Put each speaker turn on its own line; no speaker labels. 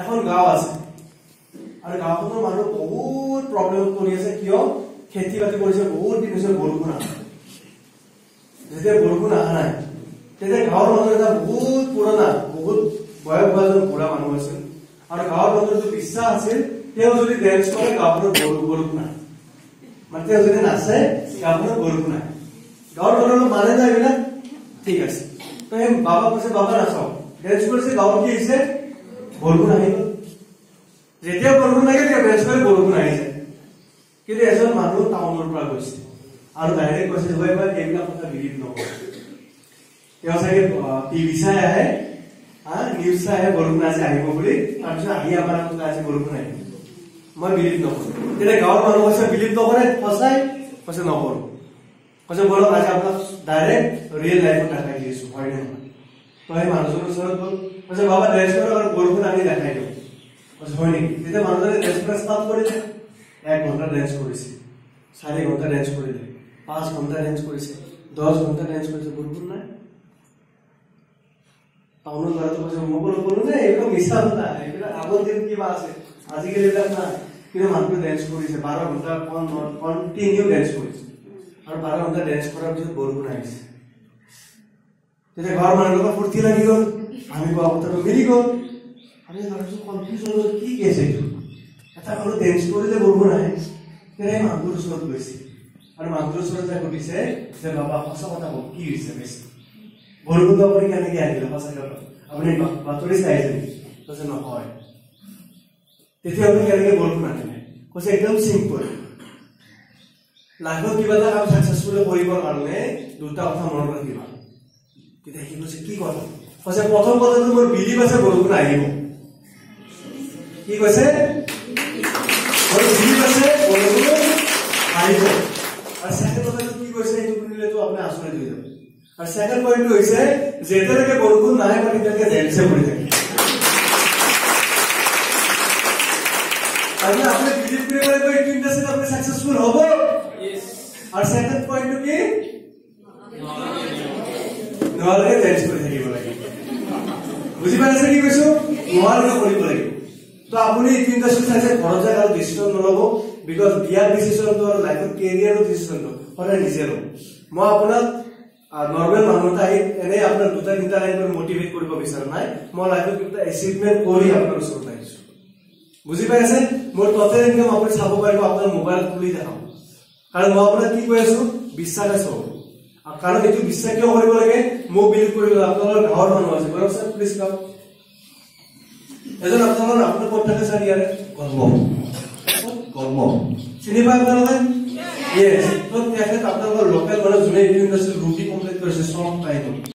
এখন গাঁও আছে। আৰু গাঁওখনৰ মানুহ বহুত প্ৰব্লেমত পৰি আছে। কিয়? খেতি বাতি কৰিছে বহুত দিন হৈছে বৰষুণ নাই। যেতিয়া বৰষুণ অহা নাই তেতিয়া গাঁৱৰ মানুহ এটা বহুত পুৰণা বহুত বয়স হোৱা এজন বুঢ়া মানুহ আছিল। আৰু গাঁৱৰ মানুহৰ যিটো বিশ্বাস আছিল তেওঁ যদি ডেন্স কৰে গাঁওখনত বৰ- বৰষুণ আহে মানে তেওঁ যদি নাচে গাঁওখনত বৰষুণ আহে গাঁৱৰ মানুহ অলপ মানে যায় এইবিলাক ঠিক আছে। তো সেই বাবা কৈছে বাবা নাচাও। ডেন্স কৰিছে গাঁৱত কি হৈছে? বৰষুণ আহি। গ'ল যেতিয়া বৰষুণ লাগে তেতিয়া কৰি বৰষুণ আহি যায়। কিন্তু এজন মানুহ টাউনৰ পৰা গৈছে আৰু ডাইৰেক্ট কৈছে হয় হয় এইবিলাক কথা বিলিভ নকৰে। তেওঁ চাগে টিভি চাই আহে নিউজ চাই আহে বৰষুণ আজি আহিব বুলি। তাৰপিছত আহি আমাৰ কথা আজি বৰষুণ আহিব মই বিলিভ নকৰো। তেতিয়া গাঁৱৰ মানুহ কৈছে বিলিভ নকৰে। সঁচাই কৈছে নকৰো। কৈছে বলক আজি আপোনাক ডাইৰেক্ট ৰিয়েল লাইফত দেখাই দি আছো হয় নে নহয়? তো সেই মানুহজনৰ ওচৰত গ'ল। কৈছে বাবা ড্ৰেছ কৰক আৰু বৰষুণ আনি দেখাই দিওঁ কৈছে হয় নেকি তেতিয়া মানুহজনে ড্ৰেছ কৰা ষ্টাৰ্ট কৰিলে এক ঘণ্টা ডেন্স কৰিছে চাৰি ঘণ্টা ডেন্স কৰিলে পাঁচ ঘণ্টা ডেন্স কৰিছে দহ ঘণ্টা ডেন্স কৰিছে বৰষুণ নাই টাউনৰ ল'ৰাটো কৈছে মই ক'লো ক'লো যে এইবিলাক মিছা কথা এইবিলাক আগৰ দিন কিবা আছে আজিকালি এইবিলাক নাই কিন্তু মানুহটো ডেন্স কৰিছে বাৰ ঘণ্টা কণ্টিনিউ ডেন্স কৰিছে আৰু বাৰ ঘণ্টা ডেন্স কৰাৰ পিছত বৰষুণ আহিছে তেতিয়া ঘৰৰ মানুহৰ লগত ফূৰ্তি লাগি গ'ল। আমি কোৱা কথাটো মিলি গ'ল। আৰে ল'ৰাটো কনফিউজ হৈ গ'ল কি কেছ এইটো এটা মানুহ ডেন্স কৰিলে আহে তেতিয়া এই মানুহটোৰ ওচৰত গৈছে। আৰু মানুহটোৰ ওচৰত যাই সুধিছে যে বাবা সঁচা কথা কওক কি হৈছে বেছি? বৰষুণটো আপুনি কেনেকে আহিলে? সঁচাকে। আপুনি বা- বাতৰি চাই আছে নেকি? কৈছে নহয়। তেতিয়া আপুনি কেনেকে বৰষুণ আহিলে কৈছে একদম চিম্পল লাইফত কিবা এটা কাম ছাকচেছফুলি কৰিবৰ কাৰণে দুটা কথা মনত ৰাখিবা। তেতিয়া সি কৈছে কি কথা? কৈছে প্ৰথম কথাটো মোৰ বিলিভ আছে বৰষুণ আহিব। কি কৈছে? মোৰ বিলিভ আছে বৰষুণ আহিব। আৰু ছেকেণ্ড কথাটো কি কৈছে সেইটো শুনিলেতো আপুনি আচৰিত হৈ যাব। আৰু ছেকেণ্ড পইণ্টটো হৈছে যেতিয়ালৈকে বৰষুণ নাহে মই তেতিয়ালৈকে ডেন্সে কৰি থাকিম। তাৰমানে আপুনি বিলিভ কৰিব লাগিব এইটো ইণ্ডাষ্ট্ৰীত আপুনি ছাকচেছফুল হ'ব। আৰু ছেকেণ্ড পইণ্টটো কি? নোৱাৰিলে ডেন্স কৰি থাকিব লাগিব বুজি পাইছে কি কৈছো? নোৱাৰিলে কৰিব লাগিব তো আপুনি ইণ্ডাষ্ট্ৰী চাইছে ঘৰত যায় আৰু ডিচিশ্যন নল'ব বিকজ বিয়াৰ ডিচিশ্যনটো আৰু লাইফত কেৰিয়াৰৰ ডিচিশ্যনটো সদায় নিজে ল'ব। মই আপোনাক নৰ্মেল মানুহ এটা আহি এনেই আপোনাৰ দুটা তিনিটা লাইন মটিভেট কৰিব বিচৰা। নাই মই লাইফত কিবা এচিভমেণ্ট কৰি আপোনাৰ ওচৰত আহিছো বুজি পাইছে? মোৰ টটেল ইনকাম আপুনি চাব পাৰিব আপোনাৰ মোবাইল খুলি দেখাম কাৰণ মই আপোনাক কি কৈ আছো? বিশ্বাস আছে আৰু কাৰণ এইটো বিশ্বাস কিয় কৰিব লাগে মোক বিলিভ কৰিব লাগে। আপোনালোকৰ গাঁৱৰ মানুহ আছে বয়স স্যাৰ প্লিজ কাম এজন আপোনালোকৰ আপোনাৰ ক'ত থাকে স্যাৰ ইয়াৰে?
কৰ্ম কৰ্ম
চিনি পায় আপোনালোকে? ইয়েছ তো তেখেত আপোনালোকৰ লোকেল মানুহ যোনে ইউনিভাৰ্চিটি ৰুটি কমপ্লিট কৰিছে চব টাইমত